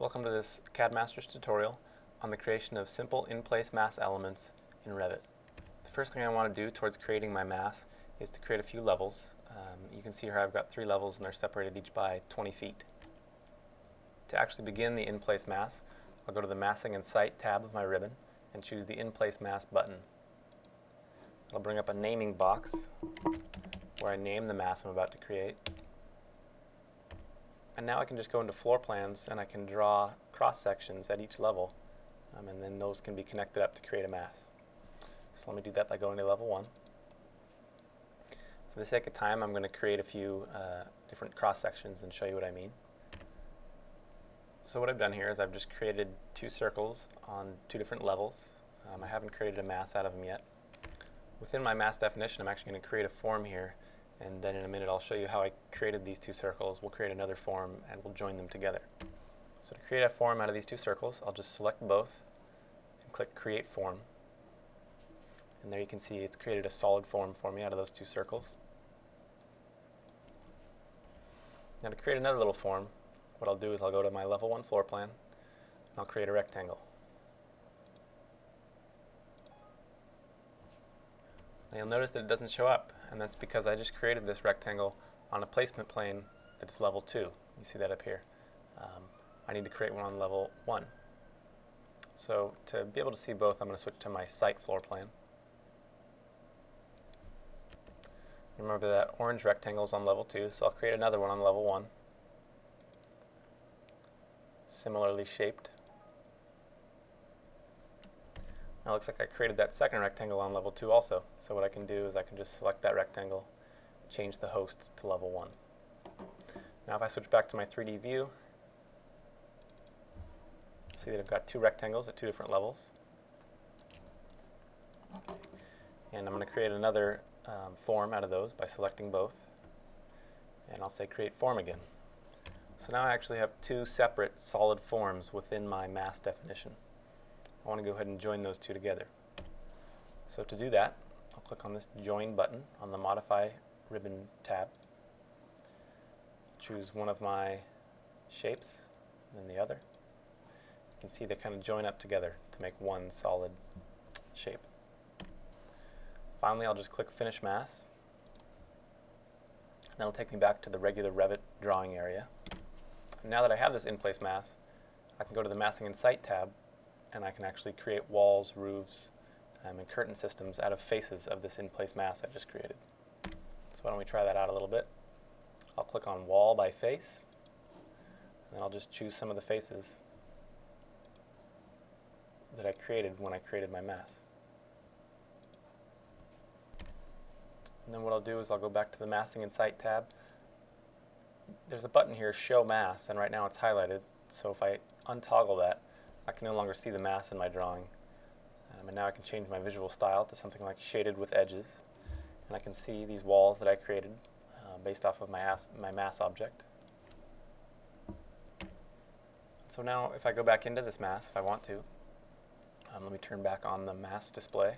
Welcome to this CAD Masters tutorial on the creation of simple in-place mass elements in Revit. The first thing I want to do towards creating my mass is to create a few levels. Um, you can see here I've got three levels and they're separated each by 20 feet. To actually begin the in-place mass, I'll go to the Massing and Site tab of my ribbon and choose the In-Place Mass button. It'll bring up a naming box where I name the mass I'm about to create. And now I can just go into floor plans and I can draw cross sections at each level um, and then those can be connected up to create a mass. So let me do that by going to level 1. For the sake of time I'm going to create a few uh, different cross sections and show you what I mean. So what I've done here is I've just created two circles on two different levels. Um, I haven't created a mass out of them yet. Within my mass definition I'm actually going to create a form here and then in a minute I'll show you how I created these two circles. We'll create another form and we'll join them together. So to create a form out of these two circles, I'll just select both and click Create Form. And there you can see it's created a solid form for me out of those two circles. Now to create another little form, what I'll do is I'll go to my level 1 floor plan and I'll create a rectangle. Now you'll notice that it doesn't show up, and that's because I just created this rectangle on a placement plane that's level 2. You see that up here. Um, I need to create one on level 1. So to be able to see both, I'm going to switch to my site floor plan. Remember that orange rectangle is on level 2, so I'll create another one on level 1. Similarly shaped. Now it looks like I created that second rectangle on level 2 also. So what I can do is I can just select that rectangle, change the host to level 1. Now if I switch back to my 3D view, see that I've got two rectangles at two different levels. Okay. And I'm going to create another um, form out of those by selecting both. And I'll say create form again. So now I actually have two separate solid forms within my mass definition. I want to go ahead and join those two together. So to do that, I'll click on this Join button on the Modify Ribbon tab. Choose one of my shapes, and then the other. You can see they kind of join up together to make one solid shape. Finally, I'll just click Finish Mass. That'll take me back to the regular Revit drawing area. And now that I have this in-place mass, I can go to the Massing and Site tab and I can actually create walls, roofs, um, and curtain systems out of faces of this in-place mass I just created. So why don't we try that out a little bit. I'll click on wall by face, and then I'll just choose some of the faces that I created when I created my mass. And then what I'll do is I'll go back to the Massing and Site tab. There's a button here, Show Mass, and right now it's highlighted. So if I untoggle that, I can no longer see the mass in my drawing. Um, and now I can change my visual style to something like shaded with edges. And I can see these walls that I created uh, based off of my, my mass object. So now if I go back into this mass, if I want to, um, let me turn back on the mass display.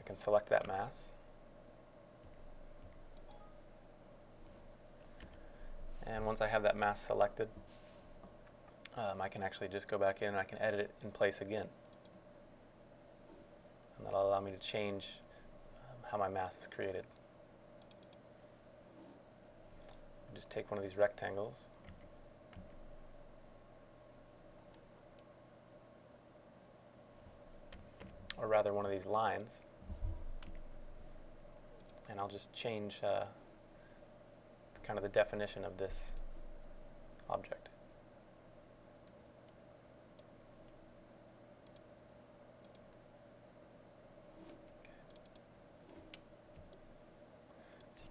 I can select that mass. And once I have that mass selected, um, I can actually just go back in and I can edit it in place again. And that'll allow me to change um, how my mass is created. Just take one of these rectangles. Or rather one of these lines. And I'll just change uh, kind of the definition of this object.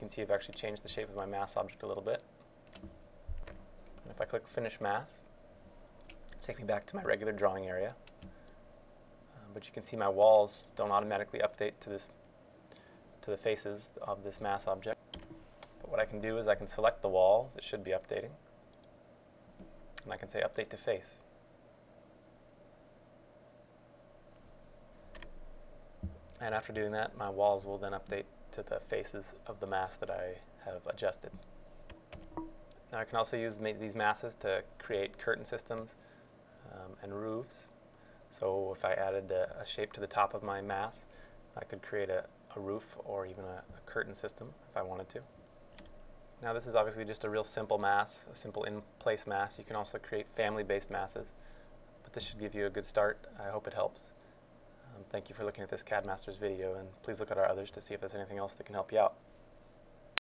Can see I've actually changed the shape of my mass object a little bit. And if I click Finish Mass, take me back to my regular drawing area. Uh, but you can see my walls don't automatically update to this to the faces of this mass object. But what I can do is I can select the wall that should be updating, and I can say Update to Face. And after doing that, my walls will then update to the faces of the mass that I have adjusted. Now I can also use these masses to create curtain systems um, and roofs. So if I added a, a shape to the top of my mass, I could create a, a roof or even a, a curtain system if I wanted to. Now this is obviously just a real simple mass, a simple in-place mass. You can also create family-based masses, but this should give you a good start. I hope it helps. Um, thank you for looking at this CAD Masters video, and please look at our others to see if there's anything else that can help you out.